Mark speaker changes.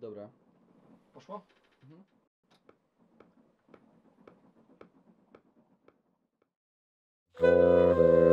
Speaker 1: Dobra.
Speaker 2: Poszło?
Speaker 1: Mhm. Eee.